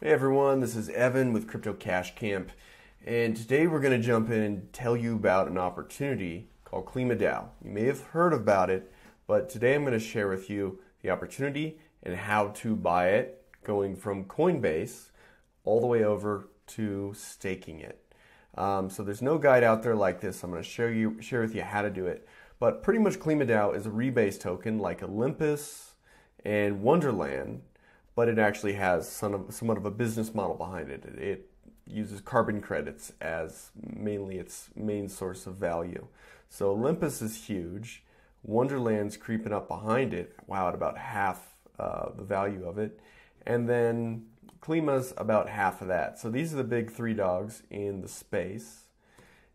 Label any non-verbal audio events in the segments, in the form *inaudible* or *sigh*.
Hey everyone, this is Evan with Crypto Cash Camp, and today we're going to jump in and tell you about an opportunity called KlimaDAO. You may have heard about it, but today I'm going to share with you the opportunity and how to buy it, going from Coinbase all the way over to staking it. Um, so there's no guide out there like this. I'm going to share you share with you how to do it. But pretty much KlimaDAO is a rebase token like Olympus and Wonderland but it actually has somewhat of a business model behind it. It uses carbon credits as mainly its main source of value. So Olympus is huge. Wonderland's creeping up behind it. Wow, at about half uh, the value of it. And then Klima's about half of that. So these are the big three dogs in the space.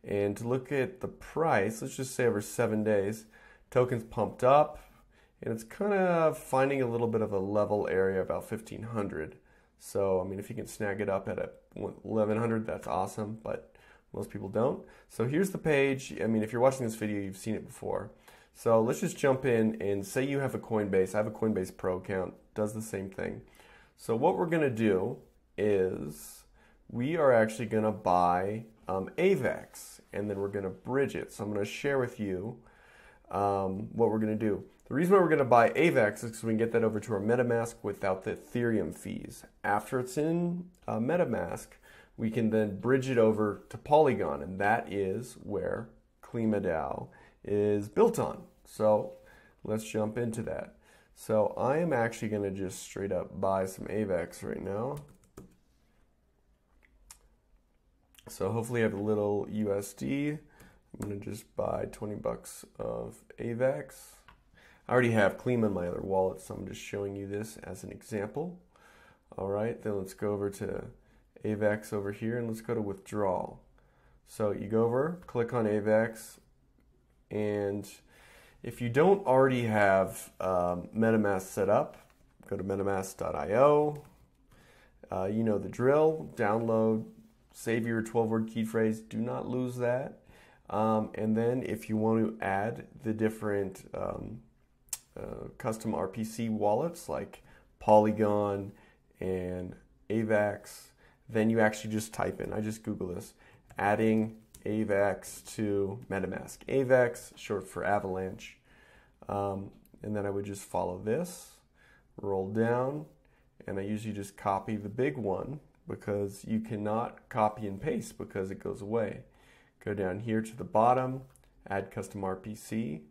And to look at the price, let's just say over seven days, tokens pumped up, and it's kind of finding a little bit of a level area about 1500 so i mean if you can snag it up at a 1100 that's awesome but most people don't. So here's the page. I mean if you're watching this video you've seen it before. So let's just jump in and say you have a coinbase. I have a coinbase pro account does the same thing. So what we're going to do is we are actually going to buy um, AVAX and then we're going to bridge it. So I'm going to share with you um, what we're going to do. The reason why we're going to buy AVAX is because we can get that over to our MetaMask without the Ethereum fees. After it's in uh, MetaMask, we can then bridge it over to Polygon, and that is where KlimaDAO is built on. So let's jump into that. So I am actually going to just straight up buy some AVAX right now. So hopefully I have a little USD. I'm to just buy 20 bucks of AVAX. I already have Klima in my other wallet, so I'm just showing you this as an example. All right, then let's go over to AVAX over here and let's go to withdrawal. So you go over, click on AVAX, and if you don't already have um, MetaMask set up, go to metamask.io. Uh, you know the drill, download, save your 12 word key phrase, do not lose that. Um, and then if you want to add the different um, uh, custom RPC wallets like Polygon and AVAX, then you actually just type in, I just Google this, adding AVAX to MetaMask. AVAX, short for Avalanche. Um, and then I would just follow this, roll down, and I usually just copy the big one because you cannot copy and paste because it goes away. Go down here to the bottom, add custom RPC,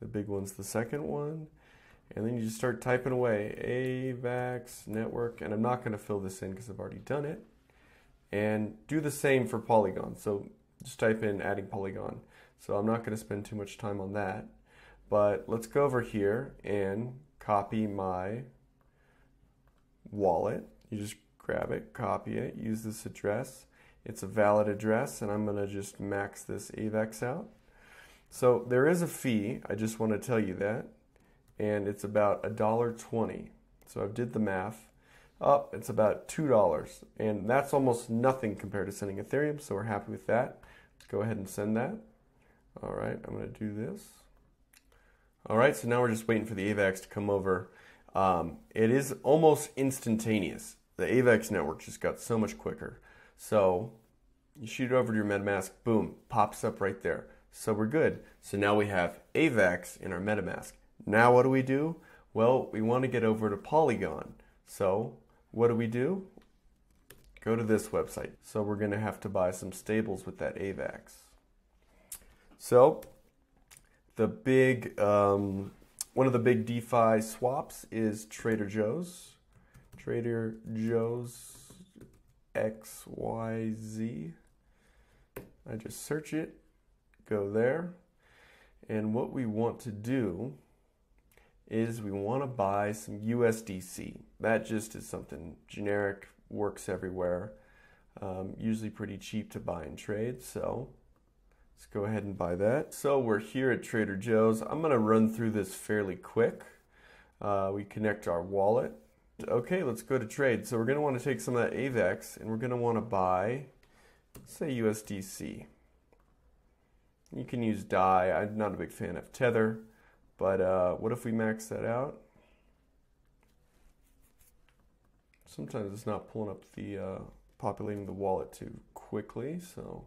the big one's the second one. And then you just start typing away AVAX network. And I'm not going to fill this in because I've already done it. And do the same for Polygon. So just type in adding Polygon. So I'm not going to spend too much time on that. But let's go over here and copy my wallet. You just grab it, copy it, use this address. It's a valid address, and I'm going to just max this AVAX out. So there is a fee, I just want to tell you that, and it's about $1.20. So I did the math. Up, oh, it's about $2, and that's almost nothing compared to sending Ethereum, so we're happy with that. Let's go ahead and send that. All right, I'm going to do this. All right, so now we're just waiting for the AVAX to come over. Um, it is almost instantaneous. The AVAX network just got so much quicker. So you shoot it over to your MetaMask, boom, pops up right there. So we're good. So now we have AVAX in our MetaMask. Now what do we do? Well, we want to get over to Polygon. So what do we do? Go to this website. So we're going to have to buy some stables with that AVAX. So the big, um, one of the big DeFi swaps is Trader Joe's. Trader Joe's XYZ. I just search it go there. And what we want to do is we want to buy some USDC. That just is something generic, works everywhere, um, usually pretty cheap to buy and trade. So let's go ahead and buy that. So we're here at Trader Joe's. I'm going to run through this fairly quick. Uh, we connect our wallet. Okay, let's go to trade. So we're going to want to take some of that AVAX and we're going to want to buy, say, USDC. You can use DAI. I'm not a big fan of Tether, but uh, what if we max that out? sometimes it's not pulling up the uh, populating the wallet too quickly. So,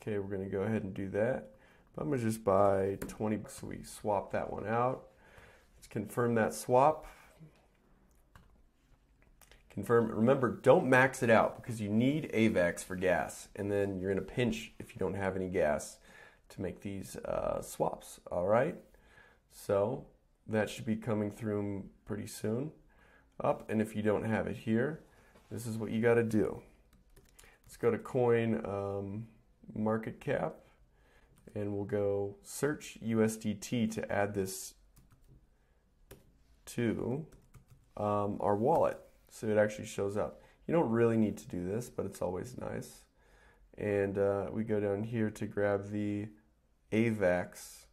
okay, we're going to go ahead and do that. But I'm going to just buy 20. So we swap that one out. Let's confirm that swap. Confirm. Remember, don't max it out because you need AVAX for gas, and then you're in a pinch if you don't have any gas to make these uh, swaps. All right. So that should be coming through pretty soon. Up, and if you don't have it here, this is what you got to do. Let's go to coin um, market cap, and we'll go search USDT to add this to um, our wallet so it actually shows up. You don't really need to do this, but it's always nice. And uh, we go down here to grab the AVAX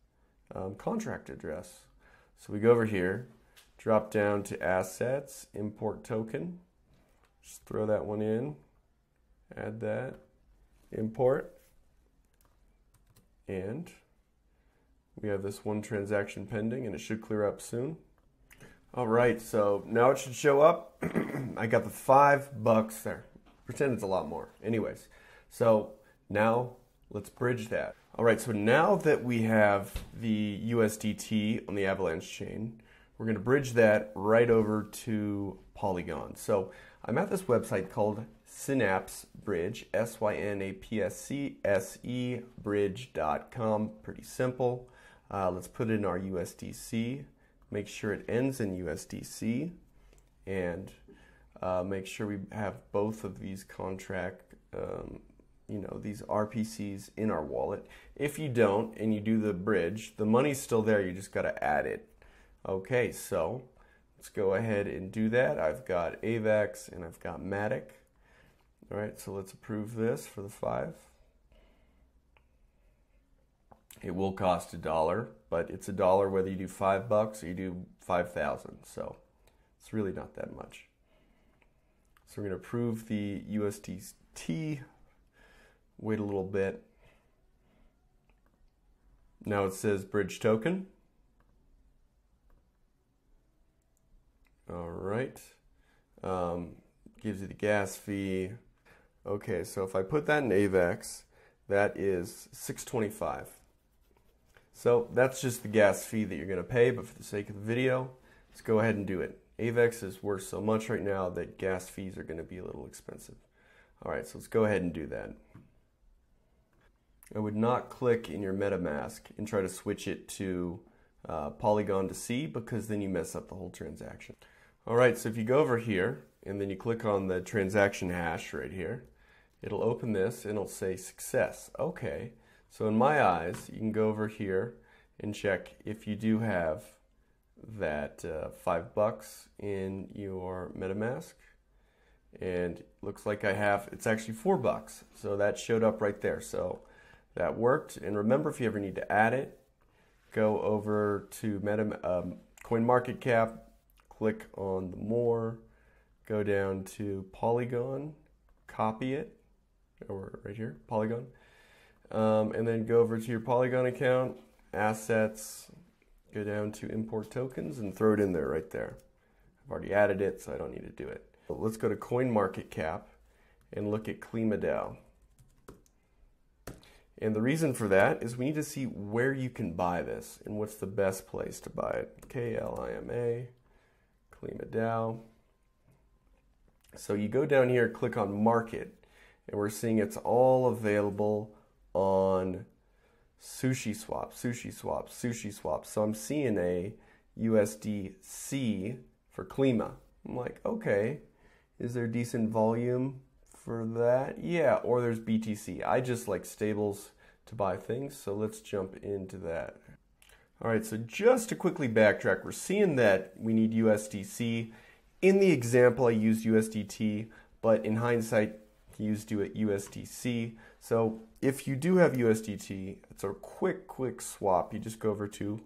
um, contract address. So we go over here, drop down to assets, import token, just throw that one in, add that, import, and we have this one transaction pending and it should clear up soon. All right, so now it should show up. *clears throat* I got the five bucks there. Pretend it's a lot more. Anyways, so now let's bridge that. All right, so now that we have the USDT on the Avalanche chain, we're going to bridge that right over to Polygon. So I'm at this website called Synapse Bridge, S Y N A P S C S E bridge.com. Pretty simple. Uh, let's put in our USDC make sure it ends in USDC, and uh, make sure we have both of these contract, um, you know, these RPCs in our wallet. If you don't and you do the bridge, the money's still there, you just got to add it. Okay, so let's go ahead and do that. I've got AVAX and I've got Matic. All right, so let's approve this for the five. It will cost a dollar, but it's a dollar whether you do five bucks or you do 5,000. So it's really not that much. So we're going to approve the USDT. Wait a little bit. Now it says bridge token. All right. Um, gives you the gas fee. Okay, so if I put that in AVAX, that is 625. So that's just the gas fee that you're going to pay, but for the sake of the video, let's go ahead and do it. AVAX is worth so much right now that gas fees are going to be a little expensive. All right, so let's go ahead and do that. I would not click in your MetaMask and try to switch it to uh, Polygon to C because then you mess up the whole transaction. All right, so if you go over here and then you click on the transaction hash right here, it'll open this and it'll say success. Okay, so in my eyes, you can go over here and check if you do have that uh, five bucks in your MetaMask. And looks like I have, it's actually four bucks. So that showed up right there. So that worked. And remember, if you ever need to add it, go over to Meta, um, CoinMarketCap, click on the more, go down to Polygon, copy it, or right here, Polygon, um, and then go over to your Polygon account, assets, go down to import tokens and throw it in there right there. I've already added it, so I don't need to do it. But let's go to CoinMarketCap and look at KlimaDAO. And the reason for that is we need to see where you can buy this and what's the best place to buy it. K-L-I-M-A, KlimaDAO. So you go down here, click on Market, and we're seeing it's all available on Sushi Swap, Sushi Swap, Sushi Swap. So I'm seeing a USDC for Klima. I'm like, okay, is there decent volume for that? Yeah, or there's BTC. I just like stables to buy things, so let's jump into that. All right, so just to quickly backtrack, we're seeing that we need USDC. In the example, I used USDT, but in hindsight, used USDC. So if you do have USDT, it's a quick, quick swap. You just go over to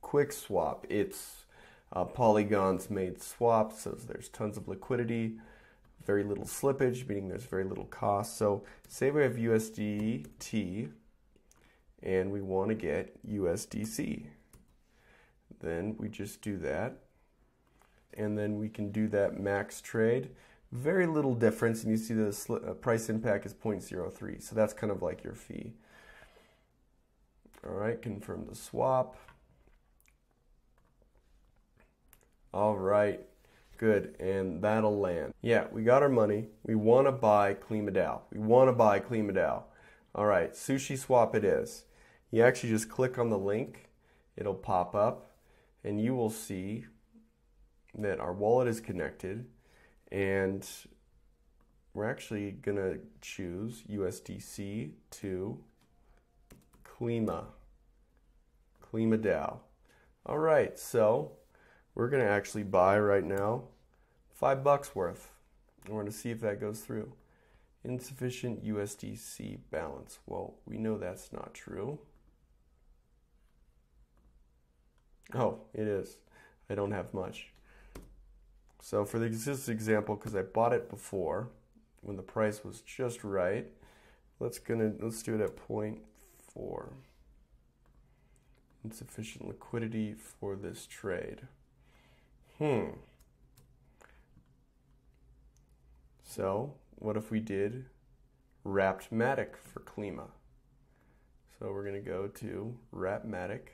Quick Swap. It's uh, Polygon's made swap, so there's tons of liquidity, very little slippage, meaning there's very little cost. So say we have USDT and we want to get USDC. Then we just do that. and then we can do that max trade. Very little difference, and you see the uh, price impact is 0.03, so that's kind of like your fee. All right, confirm the swap. All right, good, and that'll land. Yeah, we got our money. We want to buy KlimaDAO. We want to buy KlimaDAO. All right, Sushi Swap it is. You actually just click on the link, it'll pop up, and you will see that our wallet is connected, and we're actually gonna choose USDC to Klima, Klima DAO. All right, so we're to actually buy right now five bucks worth. We're to see if that goes through. Insufficient USDC balance. Well, we know that's not true. Oh, it is. I don't have much. So for this example, because I bought it before, when the price was just right, let's gonna let's do it at point four. Insufficient liquidity for this trade. Hmm. So, what if we did Wrapped Matic for Klima? So we're going to go to Wrapped Matic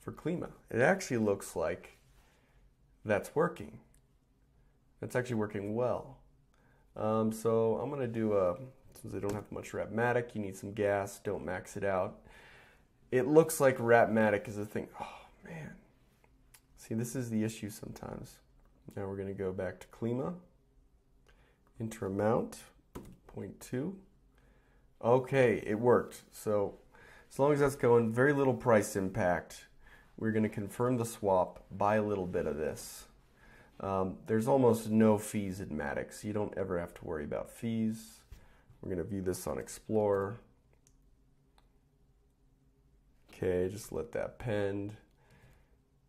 for Klima. It actually looks like that's working. That's actually working well. Um, so I'm to do a, since I don't have much Wrapped Matic, you need some gas, don't max it out. It looks like Wrapped Matic is a thing. Oh, man. See, this is the issue sometimes. Now we're to go back to Klima. Enter amount, 0.2. Okay, it worked. So as long as that's going, very little price impact. We're to confirm the swap, buy a little bit of this. Um, there's almost no fees in Matic, so you don't ever have to worry about fees. We're going to view this on Explorer. Okay, just let that pend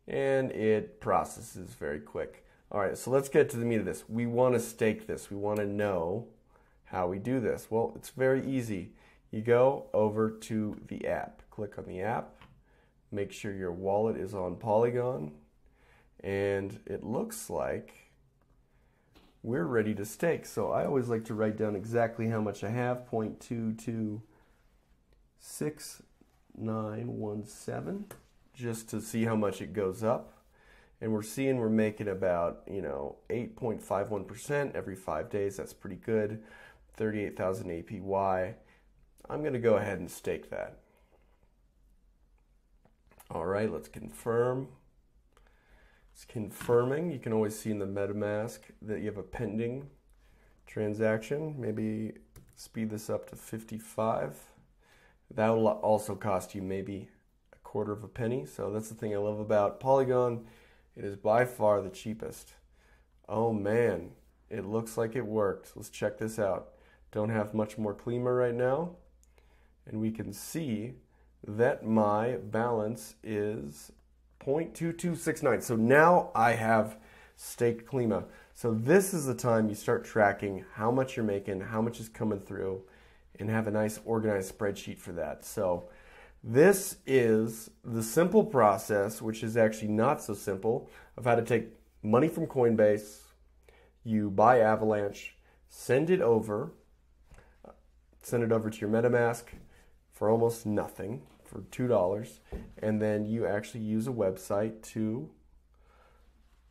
and it processes very quick. All right, so let's get to the meat of this. We want to stake this. We want to know how we do this. Well, it's very easy. You go over to the app, click on the app, make sure your wallet is on Polygon, and it looks like we're ready to stake. So I always like to write down exactly how much I have, 0.226917 just to see how much it goes up. And we're seeing we're making about, you know, 8.51% every five days. That's pretty good. 38,000 APY. I'm going to go ahead and stake that. All right, let's confirm. It's confirming. You can always see in the MetaMask that you have a pending transaction. Maybe speed this up to 55. That will also cost you maybe a quarter of a penny. So that's the thing I love about Polygon. It is by far the cheapest. Oh man, it looks like it worked. Let's check this out. Don't have much more Klima right now. And we can see that my balance is 0.2269. So now I have staked Klima. So this is the time you start tracking how much you're making, how much is coming through, and have a nice organized spreadsheet for that. So this is the simple process, which is actually not so simple, of how to take money from Coinbase, you buy Avalanche, send it over, send it over to your MetaMask for almost nothing, for $2, and then you actually use a website to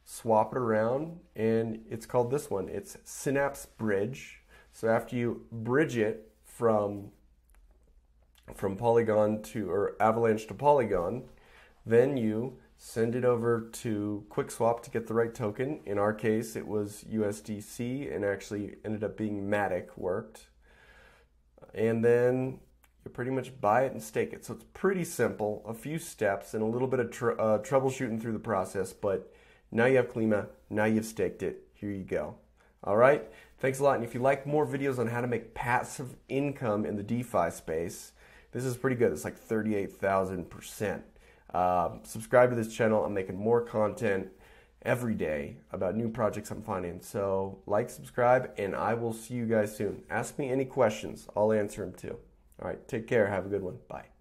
swap it around, and it's called this one. It's Synapse Bridge. So after you bridge it from from Polygon to or Avalanche to Polygon, then you send it over to QuickSwap to get the right token. In our case, it was USDC and actually ended up being Matic worked. And then you pretty much buy it and stake it. So it's pretty simple, a few steps and a little bit of tr- uh, troubleshooting through the process, but now you have Klima, now you've staked it. Here you go. All right. Thanks a lot. And if you like more videos on how to make passive income in the DeFi space, this is pretty good. It's like 38,000%. Um, subscribe to this channel. I'm making more content every day about new projects I'm finding. So, like, subscribe, and I will see you guys soon. Ask me any questions, I'll answer them too. All right, take care. Have a good one. Bye.